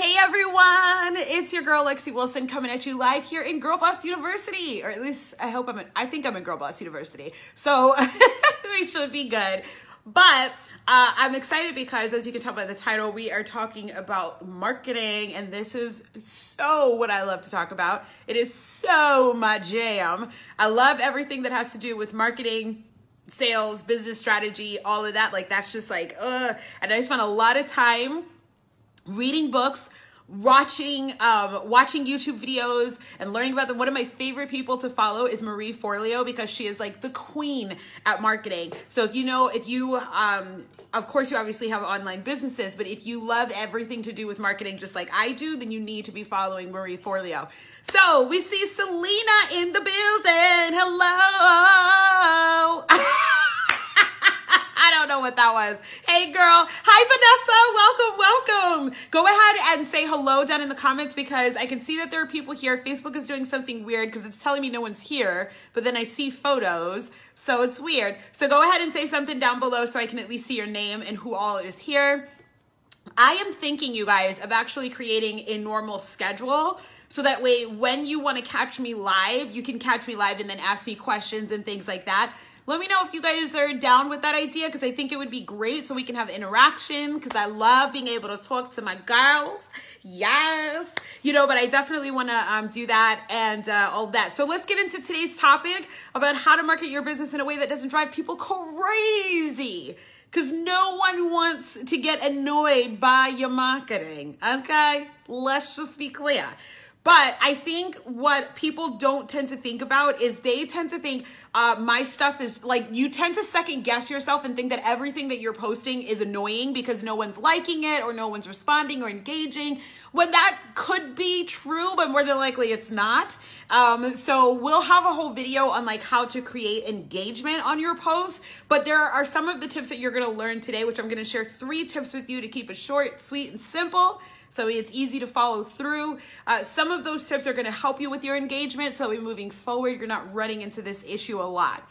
Hey everyone, it's your girl Lexie Wilson coming at you live here in Girl Boss University, or at least I hope I'm in, I think I'm in Girl Boss University. So we should be good. But uh, I'm excited because, as you can tell by the title, we are talking about marketing, and this is so what I love to talk about. It is so my jam. I love everything that has to do with marketing, sales, business strategy, all of that. Like, that's just like, ugh. And I spent a lot of time reading books, watching um, watching YouTube videos and learning about them. One of my favorite people to follow is Marie Forleo because she is like the queen at marketing. So if you know, if you, um, of course, you obviously have online businesses, but if you love everything to do with marketing just like I do, then you need to be following Marie Forleo. So we see Selena in the building. Hello. I don't know what that was. Hey girl. Hi Vanessa. Welcome. Go ahead and say hello down in the comments because I can see that there are people here. Facebook is doing something weird because it's telling me no one's here, but then I see photos. So it's weird. So go ahead and say something down below so I can at least see your name and who all is here. I am thinking, you guys, of actually creating a normal schedule so that way when you want to catch me live, you can catch me live and then ask me questions and things like that. Let me know if you guys are down with that idea because I think it would be great so we can have interaction because I love being able to talk to my girls. Yes. You know, but I definitely want to um, do that and uh, all that. So let's get into today's topic about how to market your business in a way that doesn't drive people crazy because no one wants to get annoyed by your marketing. Okay? Let's just be clear. But I think what people don't tend to think about is they tend to think uh, my stuff is like you tend to second guess yourself and think that everything that you're posting is annoying because no one's liking it or no one's responding or engaging. When that could be true, but more than likely it's not. Um, so we'll have a whole video on like how to create engagement on your posts. But there are some of the tips that you're to learn today, which I'm to share three tips with you to keep it short, sweet, and simple so it's easy to follow through. Uh, some of those tips are going to help you with your engagement. So moving forward, you're not running into this issue a lot.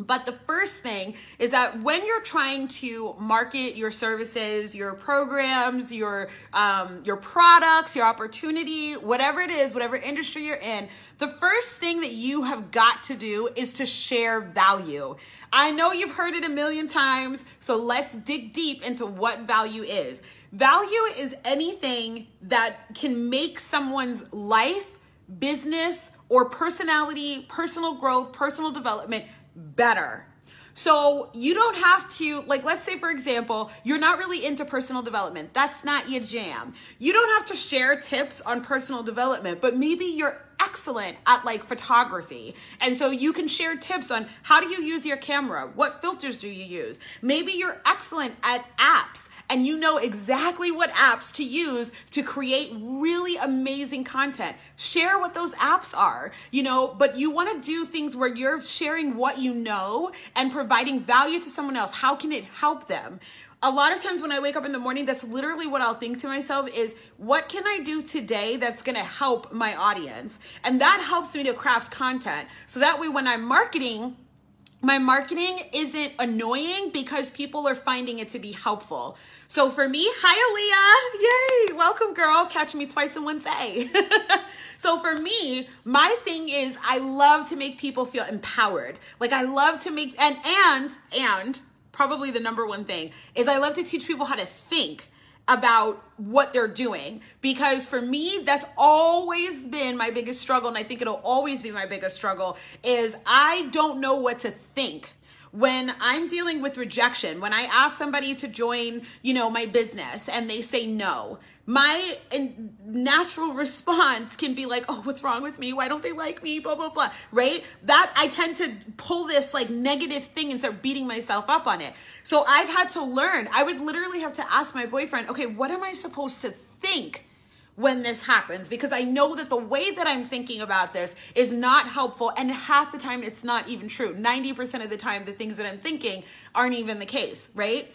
But the first thing is that when you're trying to market your services, your programs, your um, your products, your opportunity, whatever it is, whatever industry you're in, the first thing that you have got to do is to share value. I know you've heard it a million times, so let's dig deep into what value is. Value is anything that can make someone's life, business, or personality, personal growth, personal development better. So you don't have to, like, let's say, for example, you're not really into personal development. That's not your jam. You don't have to share tips on personal development, but maybe you're excellent at like photography. And so you can share tips on how do you use your camera? What filters do you use? Maybe you're excellent at apps and you know exactly what apps to use to create really amazing content. Share what those apps are, you know, but you want to do things where you're sharing what you know and providing value to someone else. How can it help them? a lot of times when I wake up in the morning, that's literally what I'll think to myself is, what can I do today that's going to help my audience? And that helps me to craft content. So that way when I'm marketing, my marketing isn't annoying because people are finding it to be helpful. So for me, hi Aaliyah, yay, welcome girl, catch me twice in one day. so for me, my thing is I love to make people feel empowered. Like I love to make, and, and, and probably the number one thing is I love to teach people how to think about what they're doing. Because for me that's always been my biggest struggle and I think it'll always be my biggest struggle is I don't know what to think when I'm dealing with rejection, when I ask somebody to join, you know, my business and they say no, my natural response can be like, oh, what's wrong with me? Why don't they like me? Blah, blah, blah, right? That I tend to pull this like negative thing and start beating myself up on it. So I've had to learn. I would literally have to ask my boyfriend, okay, what am I supposed to think? when this happens because I know that the way that I'm thinking about this is not helpful. And half the time, it's not even true. 90% of the time, the things that I'm thinking aren't even the case, right?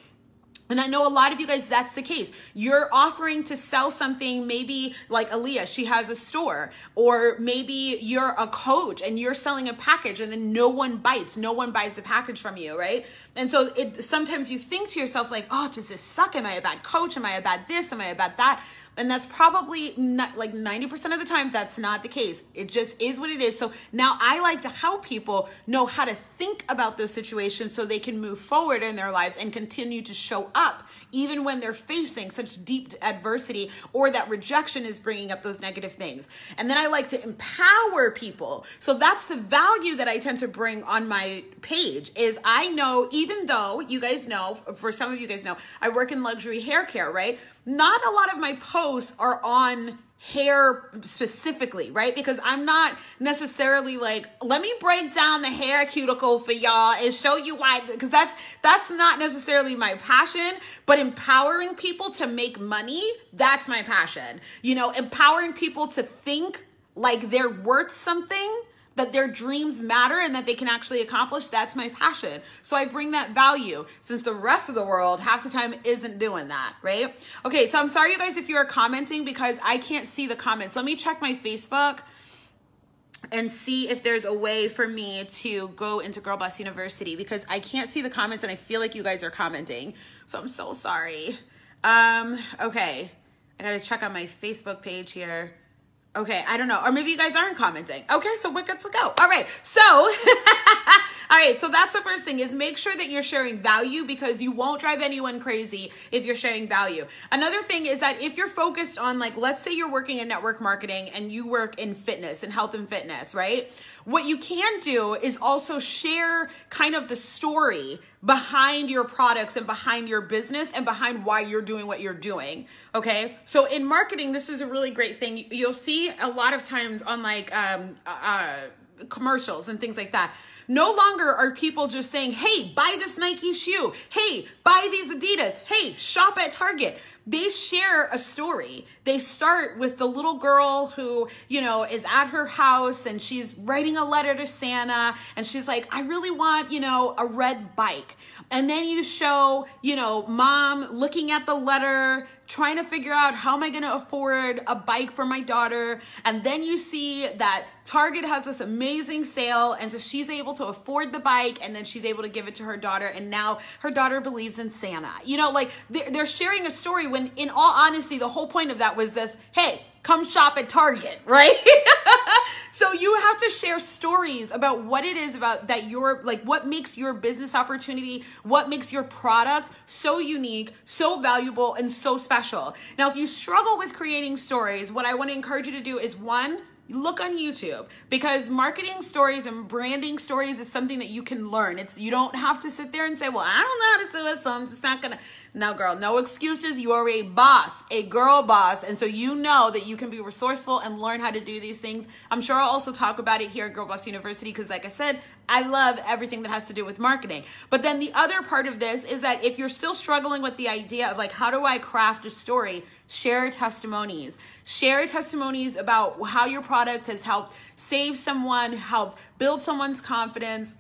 And I know a lot of you guys, that's the case. You're offering to sell something, maybe like Aaliyah, she has a store, or maybe you're a coach and you're selling a package and then no one bites, no one buys the package from you, right? And so it sometimes you think to yourself, like, oh, does this suck? Am I a bad coach? Am I a bad this? Am I a bad that? And that's probably not like 90% of the time, that's not the case. It just is what it is. So now I like to help people know how to think about those situations so they can move forward in their lives and continue to show up even when they're facing such deep adversity or that rejection is bringing up those negative things. And then I like to empower people. So that's the value that I tend to bring on my page is I know, even though you guys know, for some of you guys know, I work in luxury hair care, right? Not a lot of my posts are on hair specifically, right? Because I'm not necessarily like, let me break down the hair cuticle for y'all and show you why, because that's, that's not necessarily my passion, but empowering people to make money, that's my passion. You know, empowering people to think like they're worth something that their dreams matter and that they can actually accomplish, that's my passion. So I bring that value since the rest of the world half the time isn't doing that, right? Okay, so I'm sorry you guys if you are commenting because I can't see the comments. Let me check my Facebook and see if there's a way for me to go into Girl Boss University because I can't see the comments and I feel like you guys are commenting. So I'm so sorry. Um, okay. I gotta check on my Facebook page here. Okay, I don't know. Or maybe you guys aren't commenting. Okay, so we're good to go. All right, so, all right, so that's the first thing is make sure that you're sharing value because you won't drive anyone crazy if you're sharing value. Another thing is that if you're focused on like, let's say you're working in network marketing and you work in fitness and health and fitness, right? What you can do is also share kind of the story behind your products and behind your business and behind why you're doing what you're doing. Okay. So in marketing, this is a really great thing. You'll see a lot of times on like um, uh, commercials and things like that. No longer are people just saying, hey, buy this Nike shoe. Hey, buy these Adidas. Hey, shop at Target they share a story. They start with the little girl who, you know, is at her house and she's writing a letter to Santa and she's like, I really want, you know, a red bike. And then you show, you know, mom looking at the letter, trying to figure out how am I going to afford a bike for my daughter. And then you see that Target has this amazing sale. And so she's able to afford the bike and then she's able to give it to her daughter. And now her daughter believes in Santa. You know, like they're sharing a story when, in all honesty, the whole point of that was this hey, come shop at Target, right? so you have to share stories about what it is about that your like what makes your business opportunity, what makes your product so unique, so valuable and so special. Now, if you struggle with creating stories, what I want to encourage you to do is one, look on YouTube because marketing stories and branding stories is something that you can learn. It's you don't have to sit there and say, "Well, I don't know how to do it, so I'm just not gonna." No, girl, no excuses. You are a boss, a girl boss, and so you know that you can be resourceful and learn how to do these things. I'm sure I'll also talk about it here at Girl Boss University because, like I said, I love everything that has to do with marketing. But then the other part of this is that if you're still struggling with the idea of like, how do I craft a story? Share testimonies. Share testimonies about how your product has helped save someone, help build someone's confidence.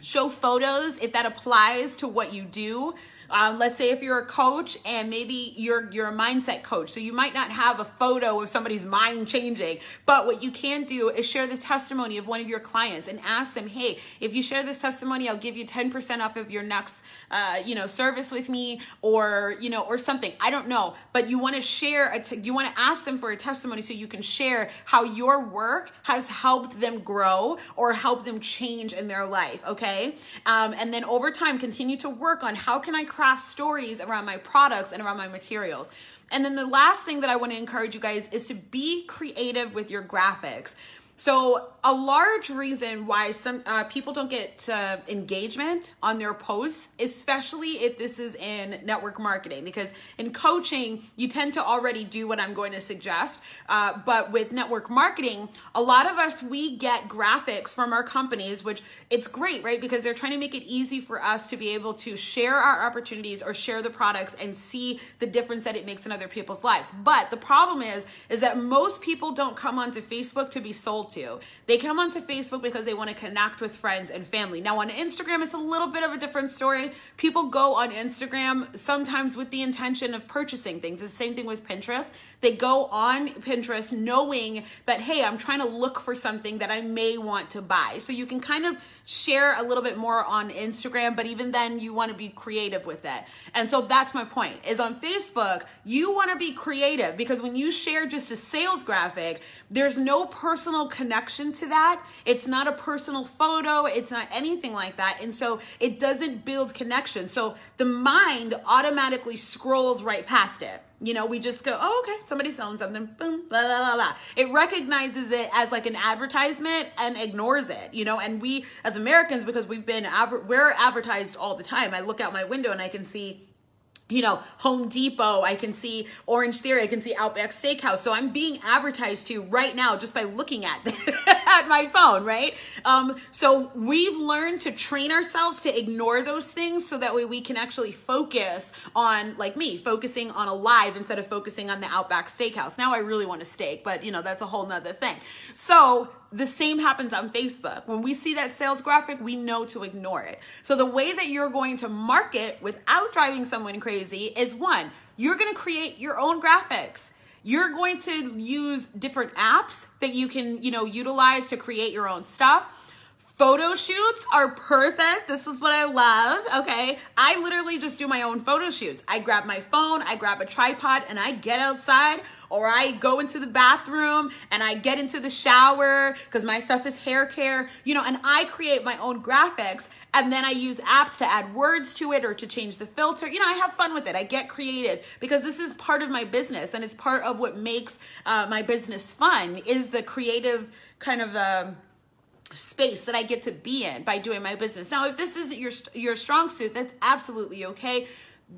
Show photos if that applies to what you do. Um, let's say if you're a coach and maybe you're you're a mindset coach, so you might not have a photo of somebody's mind changing, but what you can do is share the testimony of one of your clients and ask them, hey, if you share this testimony, I'll give you 10% off of your next, uh, you know, service with me, or you know, or something. I don't know, but you want to share, a you want to ask them for a testimony so you can share how your work has helped them grow or help them change in their life. Okay, um, and then over time, continue to work on how can I craft stories around my products and around my materials. And then the last thing that I want to encourage you guys is to be creative with your graphics. So a large reason why some uh, people don't get uh, engagement on their posts, especially if this is in network marketing, because in coaching you tend to already do what I'm going to suggest, uh, but with network marketing, a lot of us we get graphics from our companies, which it's great, right? Because they're trying to make it easy for us to be able to share our opportunities or share the products and see the difference that it makes in other people's lives. But the problem is, is that most people don't come onto Facebook to be sold to. They come onto Facebook because they want to connect with friends and family. Now on Instagram, it's a little bit of a different story. People go on Instagram sometimes with the intention of purchasing things. It's the same thing with Pinterest. They go on Pinterest knowing that, hey, I'm trying to look for something that I may want to buy. So you can kind of share a little bit more on Instagram, but even then you want to be creative with it. And so that's my point is on Facebook, you want to be creative because when you share just a sales graphic, there's no personal connection to that. It's not a personal photo. It's not anything like that. And so it doesn't build connection. So the mind automatically scrolls right past it. You know, we just go, oh, okay, somebody's selling something, boom, blah, blah, blah, blah. It recognizes it as like an advertisement and ignores it, you know, and we as Americans, because we've been, we're advertised all the time. I look out my window and I can see you know, Home Depot, I can see Orange Theory, I can see Outback Steakhouse. So I'm being advertised to right now just by looking at at my phone, right? Um, so we've learned to train ourselves to ignore those things so that way we can actually focus on, like me, focusing on a live instead of focusing on the Outback Steakhouse. Now I really want a steak, but you know, that's a whole nother thing. So the same happens on Facebook. When we see that sales graphic, we know to ignore it. So the way that you're going to market without driving someone crazy is one, you're going to create your own graphics. You're going to use different apps that you can, you know, utilize to create your own stuff. Photo shoots are perfect. This is what I love. Okay. I literally just do my own photo shoots. I grab my phone, I grab a tripod, and I get outside or I go into the bathroom and I get into the shower because my stuff is hair care, you know, and I create my own graphics and then I use apps to add words to it or to change the filter. You know, I have fun with it. I get creative because this is part of my business and it's part of what makes uh, my business fun is the creative kind of. Um, space that I get to be in by doing my business. Now, if this isn't your your strong suit, that's absolutely okay.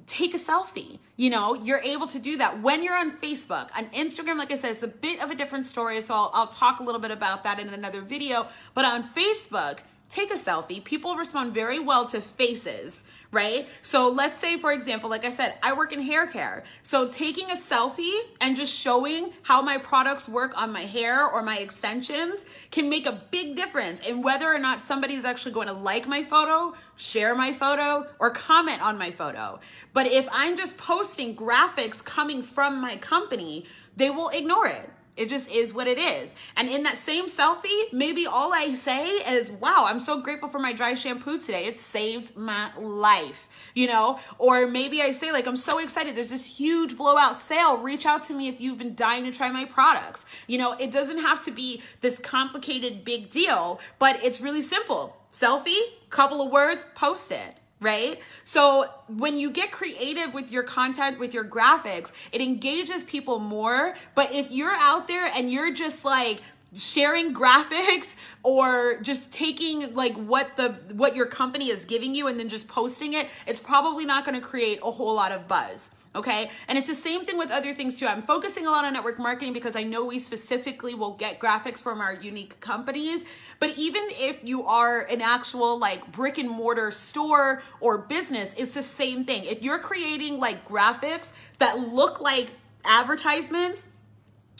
Take a selfie. You know, you're able to do that when you're on Facebook. On Instagram, like I said, it's a bit of a different story, so I'll, I'll talk a little bit about that in another video. But on Facebook, take a selfie. People respond very well to faces right? So let's say, for example, like I said, I work in hair care. So taking a selfie and just showing how my products work on my hair or my extensions can make a big difference in whether or not somebody's actually going to like my photo, share my photo, or comment on my photo. But if I'm just posting graphics coming from my company, they will ignore it it just is what it is. And in that same selfie, maybe all I say is, wow, I'm so grateful for my dry shampoo today. It saved my life, you know? Or maybe I say, like, I'm so excited. There's this huge blowout sale. Reach out to me if you've been dying to try my products. You know, it doesn't have to be this complicated big deal, but it's really simple. Selfie, couple of words, post it right? So when you get creative with your content, with your graphics, it engages people more. But if you're out there and you're just like, sharing graphics or just taking like what the what your company is giving you and then just posting it it's probably not going to create a whole lot of buzz okay? And it's the same thing with other things too. I'm focusing a lot on network marketing because I know we specifically will get graphics from our unique companies. But even if you are an actual like brick and mortar store or business, it's the same thing. If you're creating like graphics that look like advertisements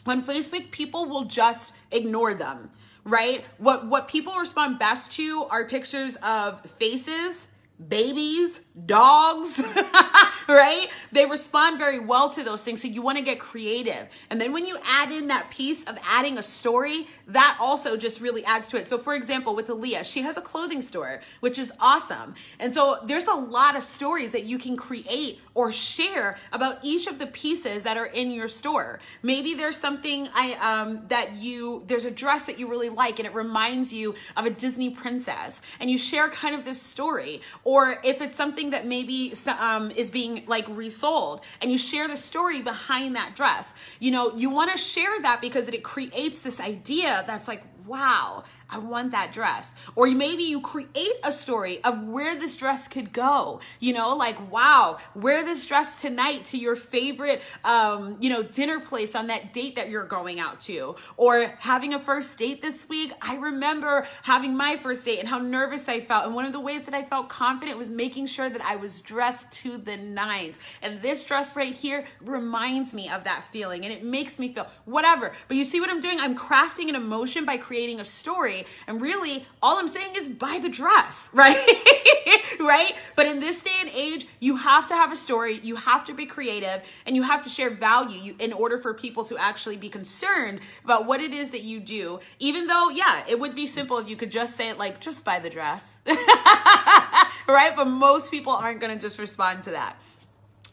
on Facebook, people will just ignore them right? What what people respond best to are pictures of faces, babies, dogs, right? They respond very well to those things. So you want to get creative. And then when you add in that piece of adding a story, that also just really adds to it. So for example, with Aaliyah, she has a clothing store, which is awesome. And so there's a lot of stories that you can create or share about each of the pieces that are in your store. Maybe there's something I um that you there's a dress that you really like and it reminds you of a Disney princess and you share kind of this story or if it's something that maybe um, is being like resold and you share the story behind that dress, you know, you want to share that because it creates this idea that's like, wow, I want that dress. Or maybe you create a story of where this dress could go. You know, like, wow, wear this dress tonight to your favorite, um, you know, dinner place on that date that you're going out to. Or having a first date this week. I remember having my first date and how nervous I felt. And one of the ways that I felt confident was making sure that I was dressed to the nines. And this dress right here reminds me of that feeling and it makes me feel whatever. But you see what I'm doing? I'm crafting an emotion by creating a story. And really, all I'm saying is buy the dress, right? right? But in this day and age, you have to have a story, you have to be creative, and you have to share value in order for people to actually be concerned about what it is that you do. Even though, yeah, it would be simple if you could just say it like, just buy the dress. right? But most people aren't going to just respond to that.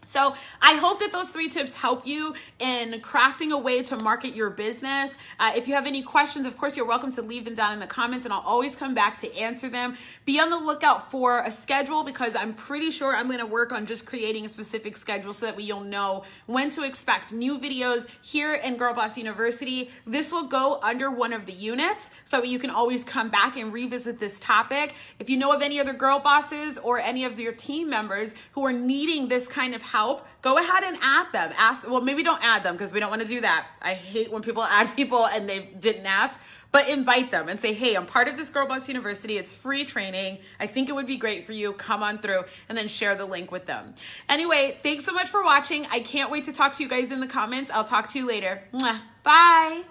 So I hope that those three tips help you in crafting a way to market your business. Uh, if you have any questions, of course, you're welcome to leave them down in the comments and I'll always come back to answer them. Be on the lookout for a schedule because I'm pretty sure I'm going to work on just creating a specific schedule so that we, you'll know when to expect new videos here in Girl Boss University. This will go under one of the units so you can always come back and revisit this topic. If you know of any other girl bosses or any of your team members who are needing this kind of help, help, go ahead and add them. Ask, well, maybe don't add them because we don't want to do that. I hate when people add people and they didn't ask, but invite them and say, hey, I'm part of this Girl Boss University. It's free training. I think it would be great for you. Come on through and then share the link with them. Anyway, thanks so much for watching. I can't wait to talk to you guys in the comments. I'll talk to you later. Bye.